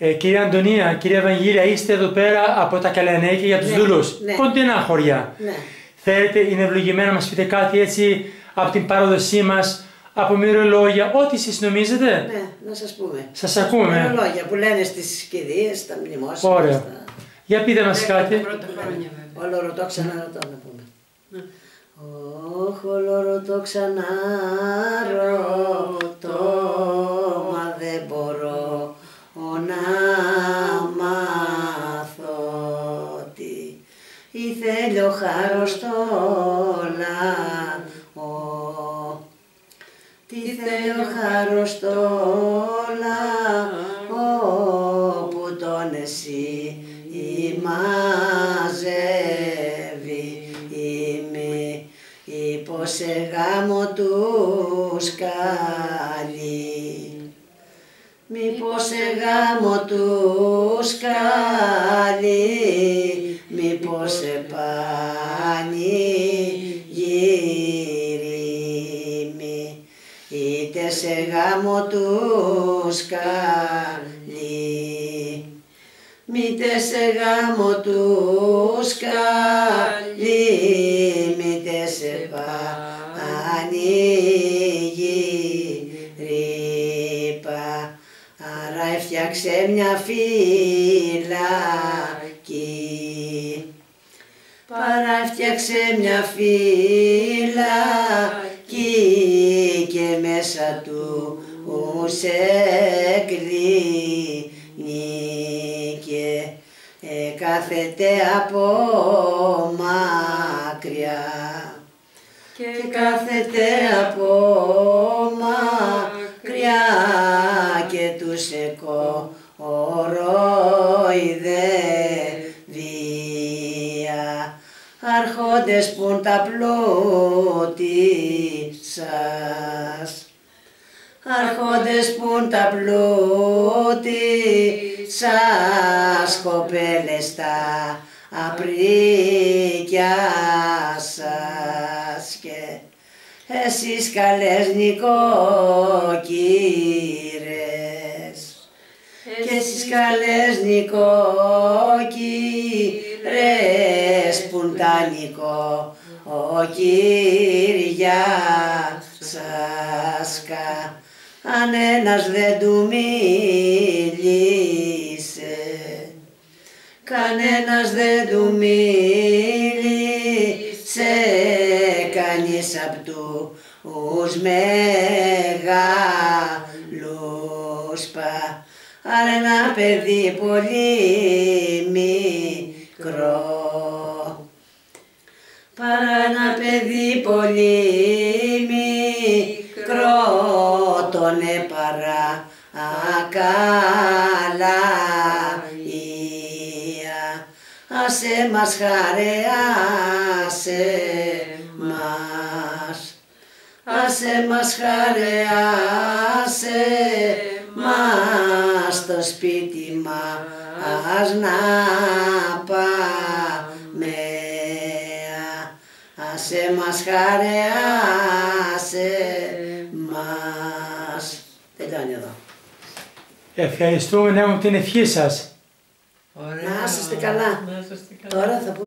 Ε, κυρία Αντωνία, κυρία Ευαγγέλια, είστε εδώ πέρα από τα Καλιανέκια για τους Ναι, δούλους. ναι. Κοντινά χωριά. Ναι. Θέλετε, είναι ευλογημένα να μας πείτε κάτι έτσι από την παράδοσή μας, από μυρολόγια, ό,τι εσείς νομίζετε. Ναι, να σας πούμε. Σας ακούμε. Λόγια που λένε στις κηδείες, στα μνημόσυνα. Ωραία. Στα... Για πείτε μας κάτι. Πρώτα χρόνια βέβαια. Όλο ρωτώ ξανά ρωτώ να πούμε. Όχ, όλο ρωτώ ξανά ρωτώ, ο χάρος το λαό. Τι θέλει ο χάρος το λαό που τον εσύ μαζεύει είμαι υπό σε γάμο τους σκάλι μήπως σε γάμο τους σκάλι μήπως σε πανηγύρι είτε σε γάμο τους σκάλι μήτε σε γάμο τους σκάλι μήτε σε πανηγύρι άρα έφτιαξε μια φυλακή Παρά φτιάξε μια φυλακή και μέσα του σε κλείνει και ε, κάθεται από μακριά και κάθεται από μακριά και τους εκοροϊδεύει αρχόντες πουν τα πλούτη σας. Αρχόντες πουν τα πλούτη σας κοπέλες τα απρίκια σας. Και εσείς καλές νοικοκύρες. Και εσείς καλές νοικοκύρες πουν τα νοικοκύρια σας κα αν ένας δεν του μίλησε κανένας δεν του μίλησε κανείς απ' τους μεγάλους πα. Αλλά ένα παιδί πολύ μικρό παρά ένα παιδί πολύ μικρό τον έπαρα ακάλα άσε μας χαρέ, άσε μας. Άσε μας χαρέ, άσε μας. Στο σπίτι μας να άσε μας χαρέ, άσε μας τελειώνει εδώ Ευχαριστούμε να έχουμε την ευχή σας. Ωραία. Να είσαστε καλά. Να είσαστε καλά. Τώρα θα